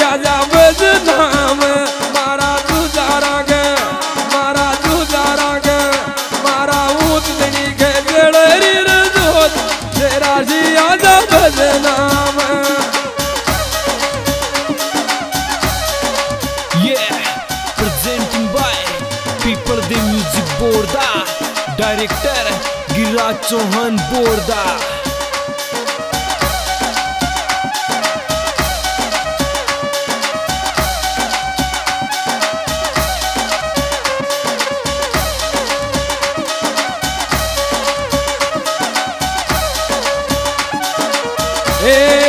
या जावेद नाम मारा गुजारा गे Director Girat Chauhan Borda. Eh.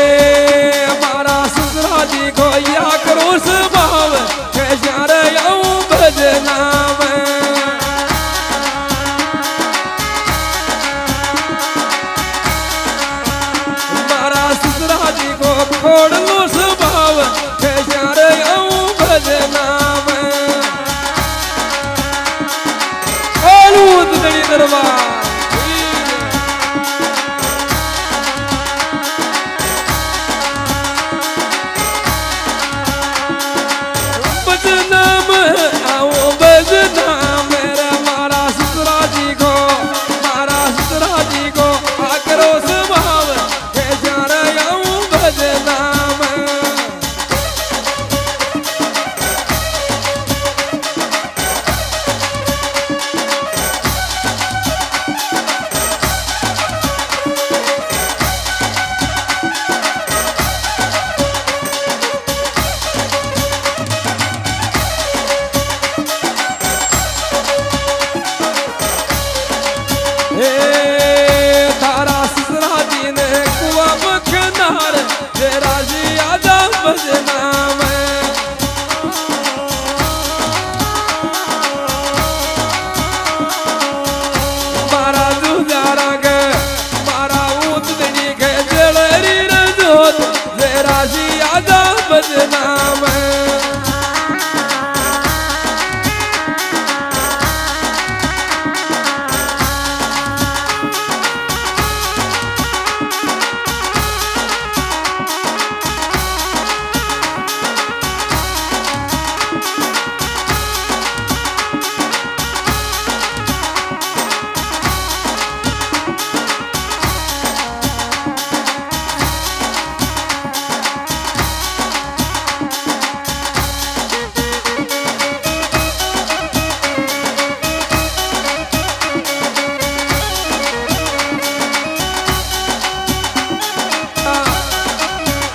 तेरा जी आजा भजना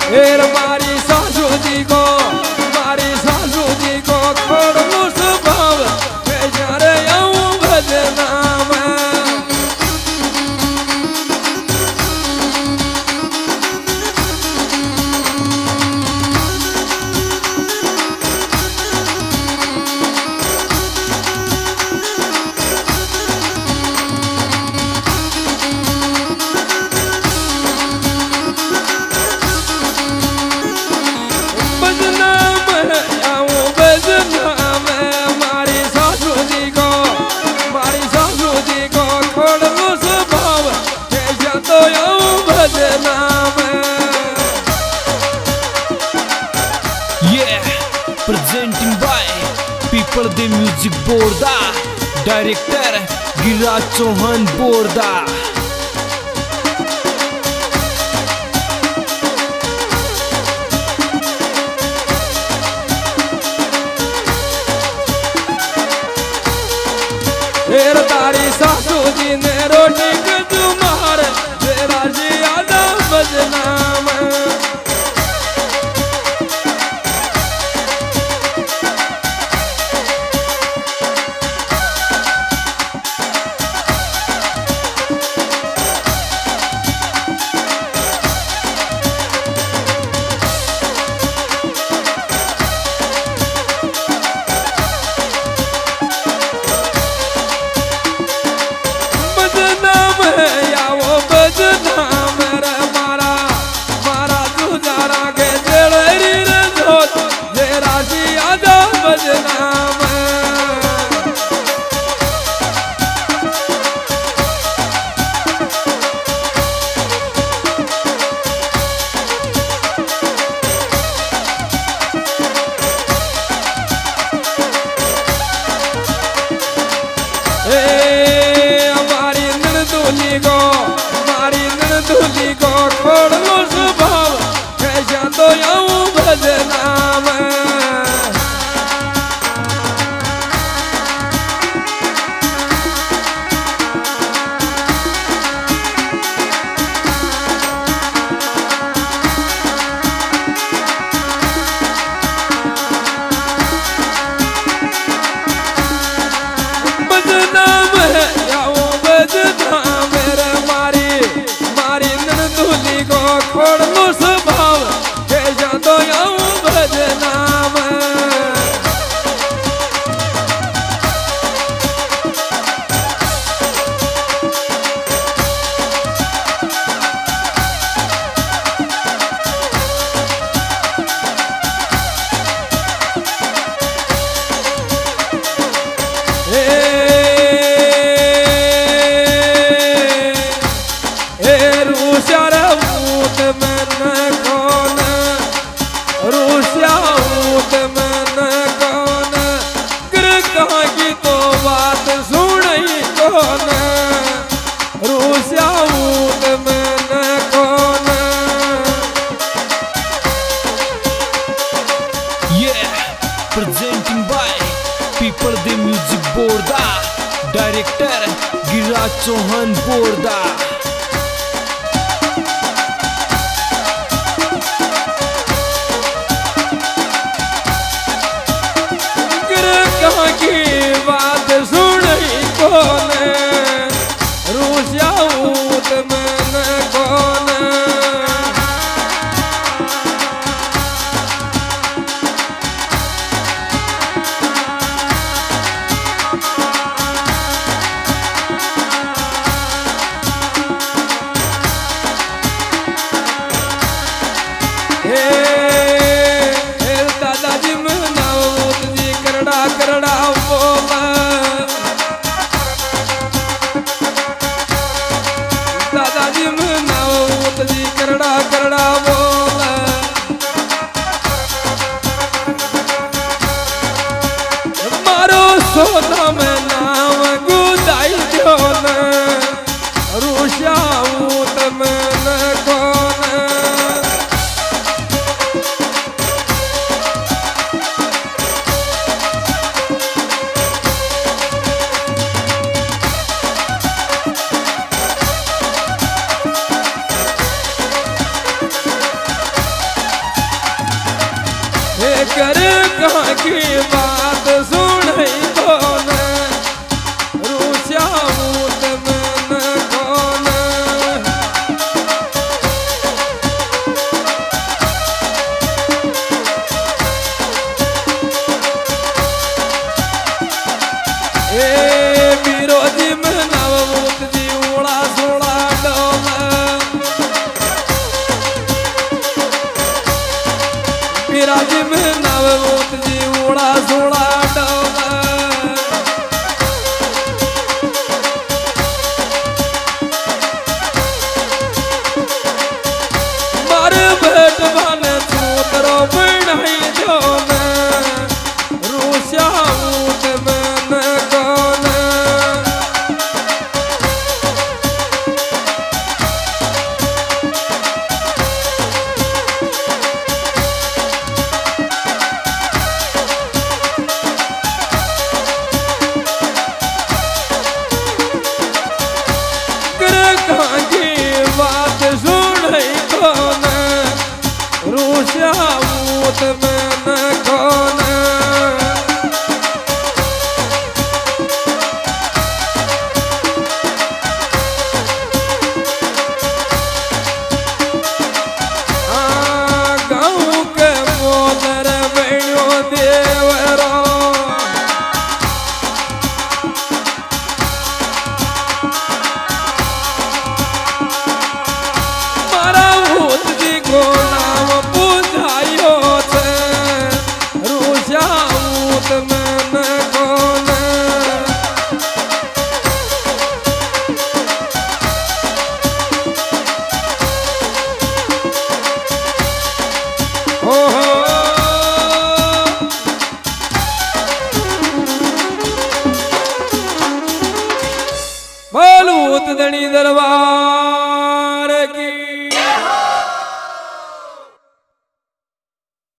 Era Maria बोर्दा। डायरेक्टर गिरिराज चौहान बोर्दा। सासू जी ने रोटी No. डायरेक्टर गिरिराज चौहान बोरदा। aqui, na